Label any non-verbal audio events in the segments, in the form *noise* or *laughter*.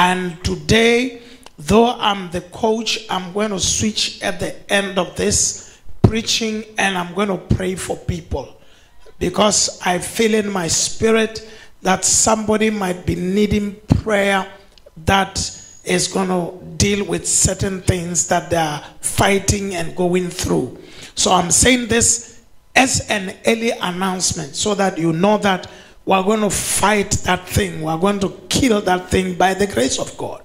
And today, though I'm the coach, I'm going to switch at the end of this preaching and I'm going to pray for people because I feel in my spirit that somebody might be needing prayer that is going to deal with certain things that they are fighting and going through. So I'm saying this as an early announcement so that you know that we're going to fight that thing. We're going to kill that thing by the grace of God.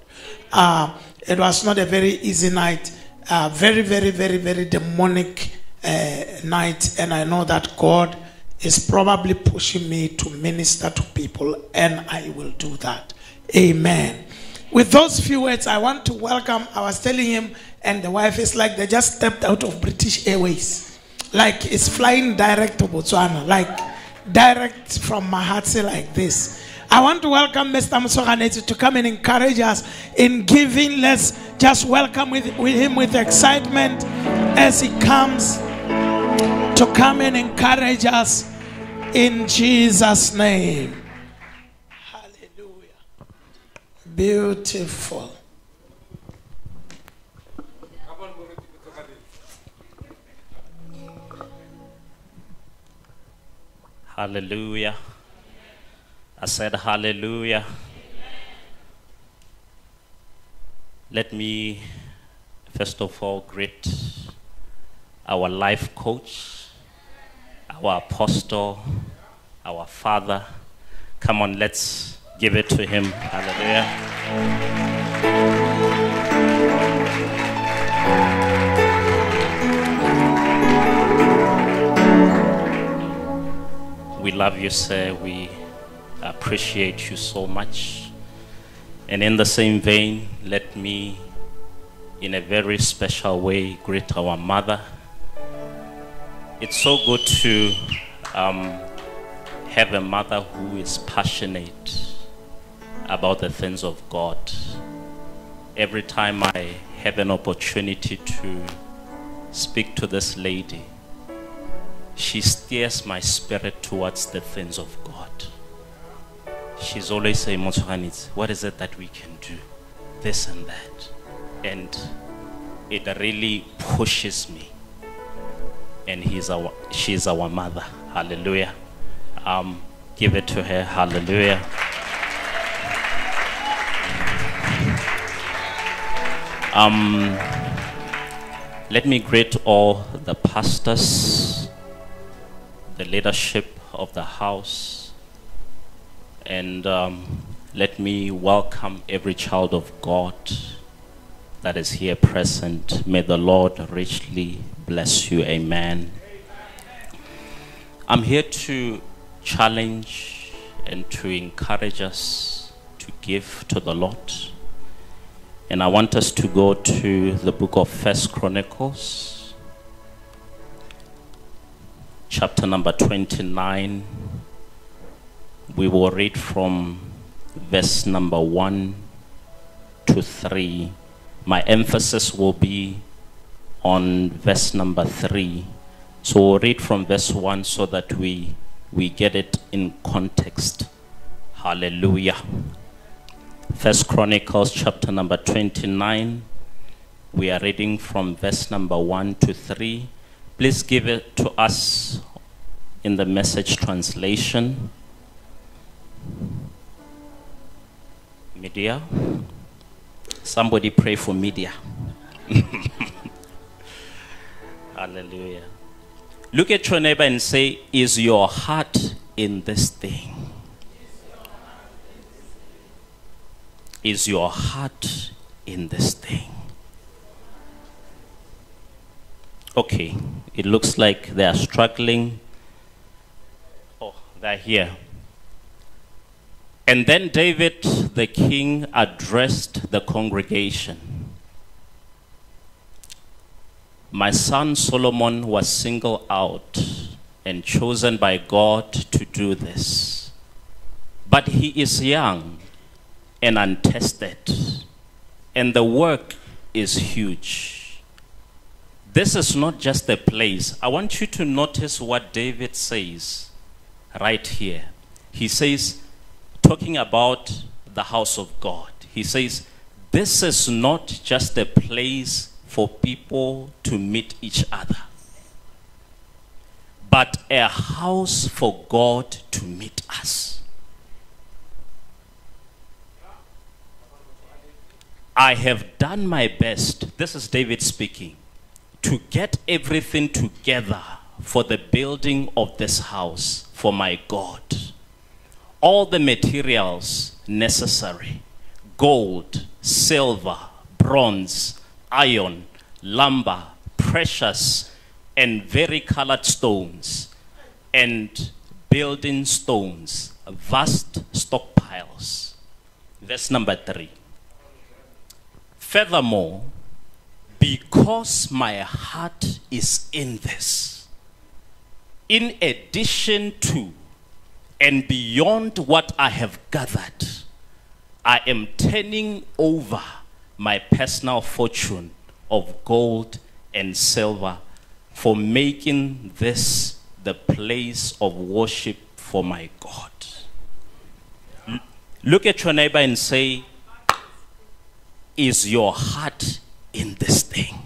Uh, it was not a very easy night, uh, very, very, very, very demonic uh, night, and I know that God is probably pushing me to minister to people, and I will do that. Amen. With those few words, I want to welcome. I was telling him, and the wife is like they just stepped out of British Airways, like it's flying direct to Botswana, like direct from my heart say like this. I want to welcome Mr. Motshoganetsi to come and encourage us in giving. Let's just welcome with, with him with excitement as he comes to come and encourage us in Jesus' name. Hallelujah. Beautiful. Hallelujah. I said, Hallelujah. Let me, first of all, greet our life coach, our apostle, our father. Come on, let's give it to him. Hallelujah. We love you, sir. We appreciate you so much. And in the same vein, let me, in a very special way, greet our mother. It's so good to um, have a mother who is passionate about the things of God. Every time I have an opportunity to speak to this lady, she steers my spirit towards the things of God. She's always saying, what is it that we can do? This and that. And it really pushes me. And he's our, she's our mother. Hallelujah. Um, give it to her. Hallelujah. Um, let me greet all the pastors, the leadership of the house, and um, let me welcome every child of God that is here present. May the Lord richly bless you. Amen. I'm here to challenge and to encourage us to give to the Lord. And I want us to go to the book of First Chronicles, chapter number 29. We will read from verse number 1 to 3. My emphasis will be on verse number 3. So we'll read from verse 1 so that we, we get it in context. Hallelujah. First Chronicles chapter number 29. We are reading from verse number 1 to 3. Please give it to us in the message translation. Media. Somebody pray for media. *laughs* Hallelujah. Look at your neighbor and say, Is your heart in this thing? Is your heart in this thing? Okay, it looks like they are struggling. They're here. And then David the king addressed the congregation. My son Solomon was singled out and chosen by God to do this. But he is young and untested, and the work is huge. This is not just a place. I want you to notice what David says right here. He says, talking about the house of God. He says, This is not just a place for people to meet each other, but a house for God to meet us. I have done my best, this is David speaking, to get everything together for the building of this house for my God. All the materials necessary gold, silver, bronze, iron, lumber, precious, and very colored stones, and building stones, vast stockpiles. Verse number three. Furthermore, because my heart is in this, in addition to and beyond what I have gathered, I am turning over my personal fortune of gold and silver for making this the place of worship for my God. L- Look at your neighbor and say, Is your heart in this thing?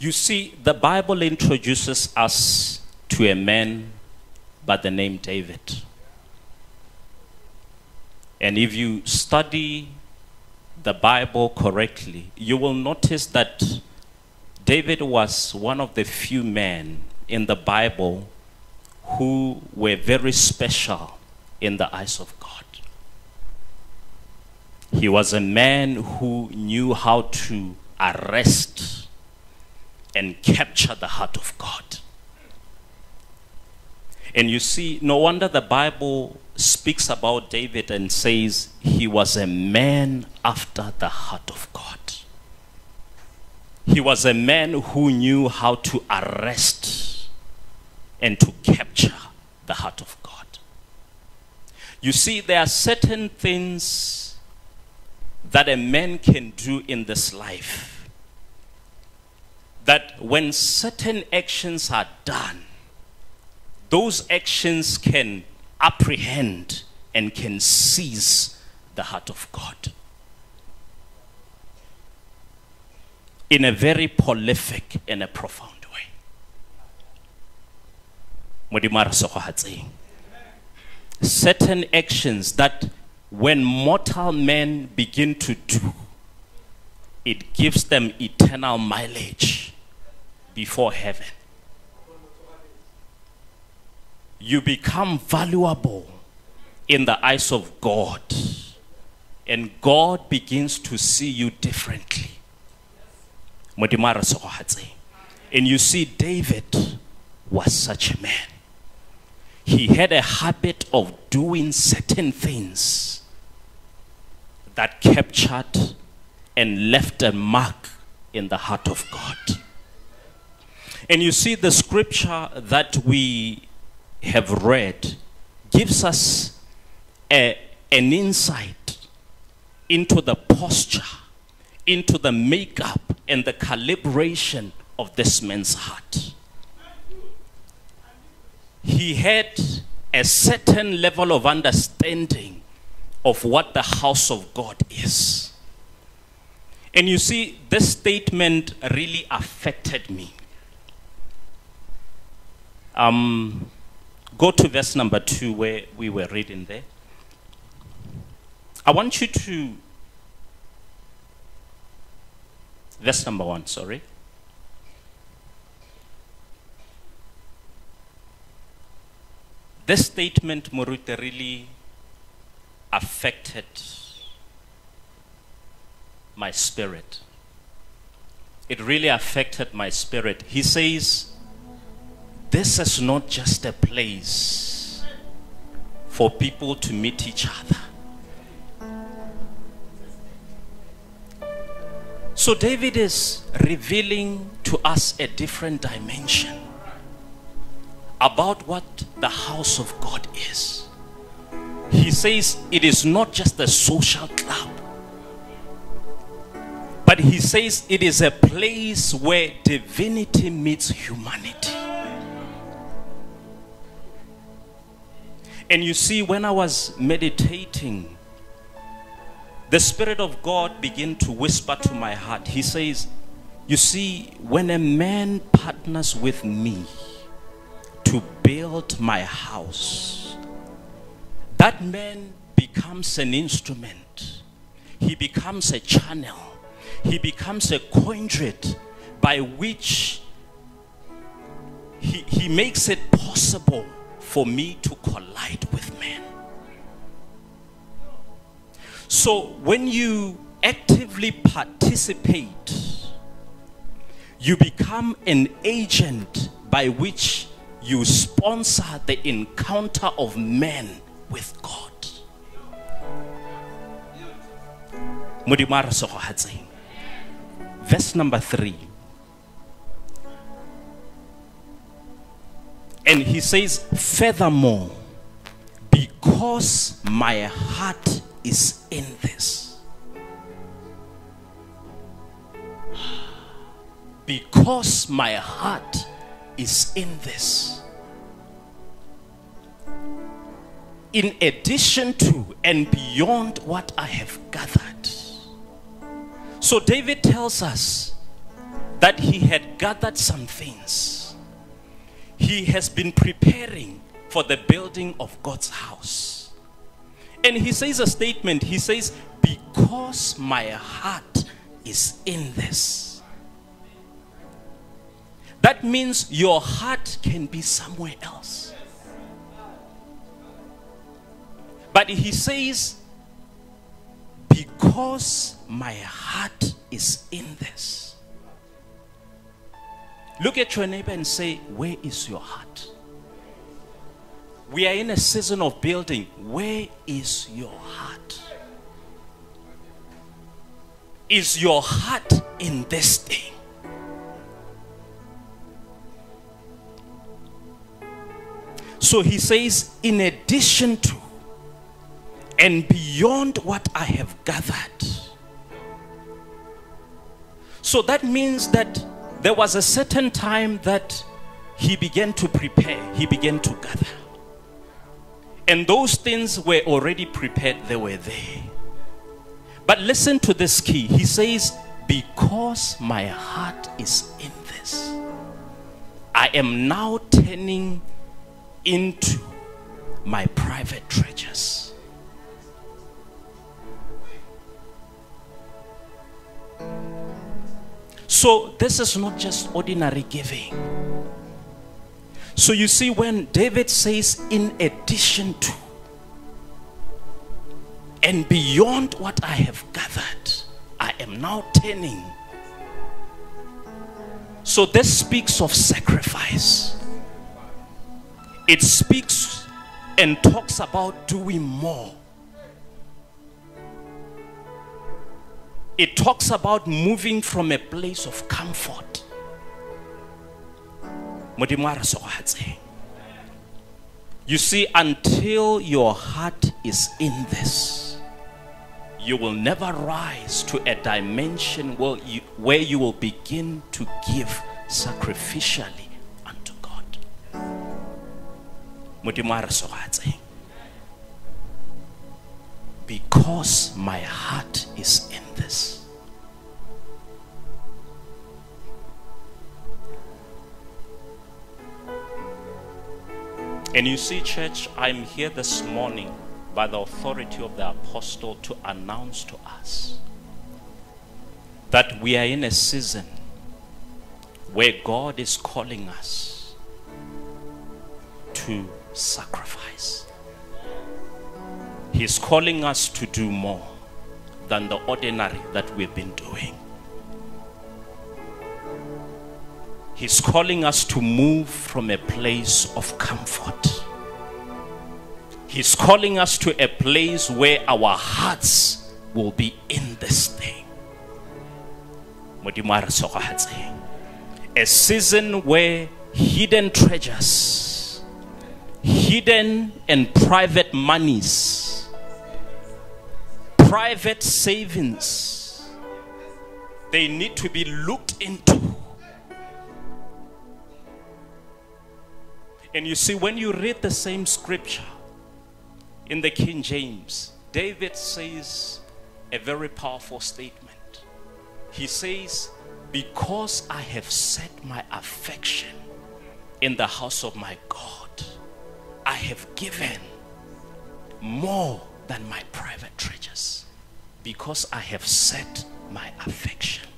You see, the Bible introduces us to a man by the name David. And if you study the Bible correctly, you will notice that David was one of the few men in the Bible who were very special in the eyes of God. He was a man who knew how to arrest and capture the heart of God. And you see, no wonder the Bible speaks about David and says he was a man after the heart of God. He was a man who knew how to arrest and to capture the heart of God. You see, there are certain things that a man can do in this life that when certain actions are done, those actions can apprehend and can seize the heart of God. In a very prolific and a profound way. Certain actions that when mortal men begin to do, it gives them eternal mileage before heaven. You become valuable in the eyes of God, and God begins to see you differently. And you see, David was such a man. He had a habit of doing certain things that captured and left a mark in the heart of God. And you see, the scripture that we have read gives us a, an insight into the posture, into the makeup, and the calibration of this man's heart. He had a certain level of understanding of what the house of God is. And you see, this statement really affected me. Um, go to verse number two where we were reading there. I want you to, verse number one, sorry. This statement, Moruti, really affected my spirit. It really affected my spirit. He says, This is not just a place for people to meet each other. So, David is revealing to us a different dimension about what the house of God is. He says it is not just a social club, but he says it is a place where divinity meets humanity. And you see, when I was meditating, the Spirit of God began to whisper to my heart. He says, You see, when a man partners with me to build my house, that man becomes an instrument, he becomes a channel, he becomes a conduit by which he, he makes it possible for me to collide with men. So when you actively participate, you become an agent by which you sponsor the encounter of men with God. Verse number three. And he says, Furthermore, because my heart is in this. Because my heart is in this. In addition to and beyond what I have gathered. So David tells us that he had gathered some things. He has been preparing for the building of God's house. And he says a statement. He says, Because my heart is in this. That means your heart can be somewhere else. But he says, Because my heart is in this. Look at your neighbor and say, Where is your heart? We are in a season of building. Where is your heart? Is your heart in this thing? So he says, in addition to and beyond what I have gathered. So that means that there was a certain time that he began to prepare, he began to gather. And those things were already prepared, they were there. But listen to this key. He says, Because my heart is in this, I am now turning into my private treasures. So, this is not just ordinary giving. So you see, when David says, in addition to and beyond what I have gathered, I am now turning. So this speaks of sacrifice. It speaks and talks about doing more. It talks about moving from a place of comfort. You see, until your heart is in this, you will never rise to a dimension where you, where you will begin to give sacrificially unto God. Because my heart is in this. And you see, church, I'm here this morning by the authority of the apostle to announce to us that we are in a season where God is calling us to sacrifice. He's calling us to do more than the ordinary that we've been doing. He's calling us to move from a place of comfort. He's calling us to a place where our hearts will be in this thing. A season where hidden treasures, hidden and private monies, private savings, they need to be looked into And you see, when you read the same scripture, In the King James, David says a very powerful statement. He says, Because I have set my affection in the house of my God, I have given more than my private treasures because I have set my affection.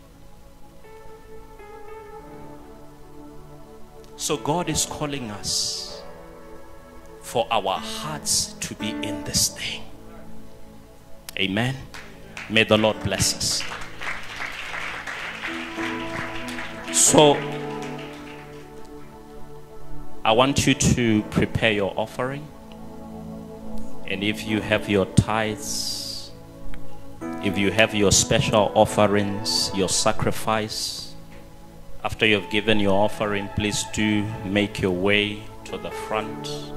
So God is calling us for our hearts to be in this thing. Amen. May the Lord bless us. So, I want you to prepare your offering. And if you have your tithes, if you have your special offerings, your sacrifice, after you've given your offering, please do make your way to the front